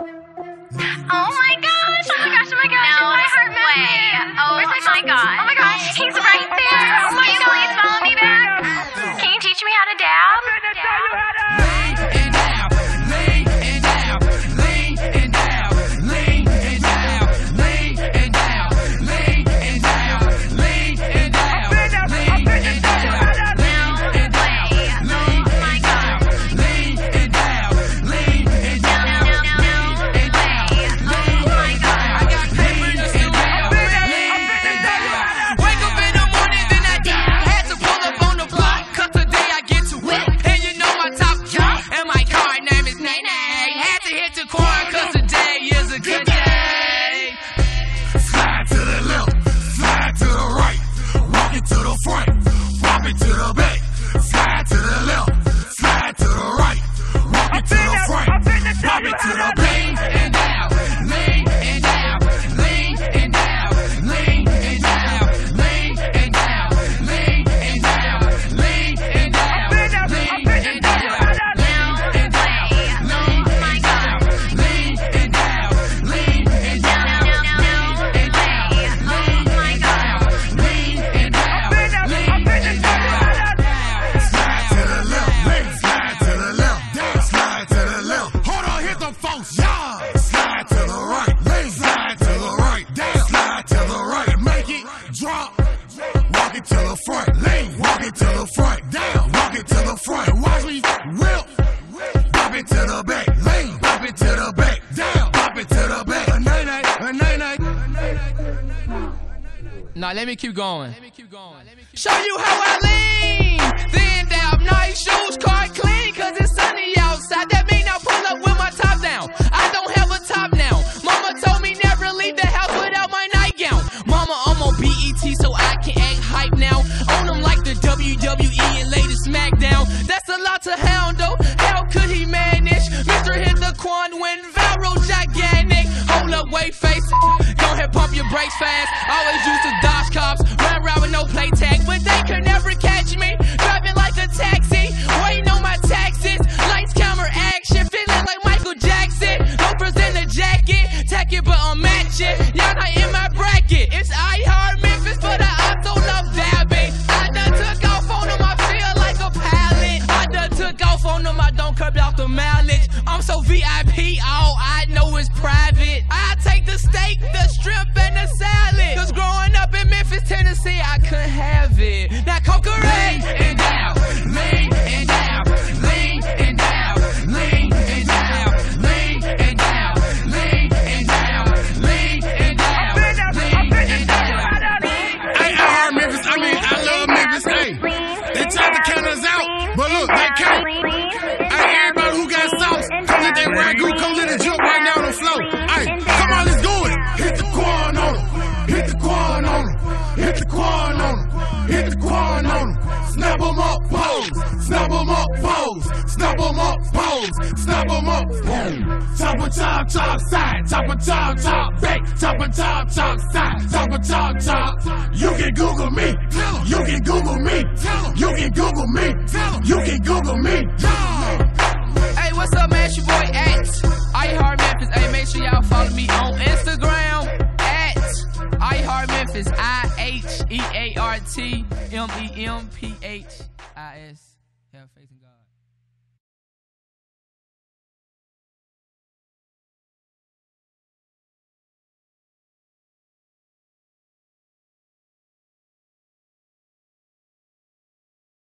Oh my god! Now let me keep going. Show you how I lean. Then down nice shoes, clean, cause fast. Always used to dodge cops. Run around with no play tag, but they could never catch me. Driving like a taxi, waiting on my taxes. Lights, camera, action, feeling like Michael Jackson. Oprah's in the jacket, tack it, but I'm matching. Y'all not in my bracket. It's I Heart Memphis for the I don't love that bitch. I done took off on them, I feel like a pilot. I done took off on them, I don't curb off the mileage. I'm so VIP, all I know is pride. I couldn't have it. Now niggas quarreling on them. Snap them up, pose. Snap them up, pose. Snap them up, pose. Snap them up, boom. Chop a chop, chop side. Chop a chop, chop back. Chop a chop, chop side. Chop a chop, chop. You can Google me. You can Google me. You can Google me. You can Google me. Hey, what's up, man? It's your boy X. I heart Memphis. Hey, make sure y'all follow me on Instagram at I Heart Memphis. I H E A R T M E M P H I S. Have faith in God.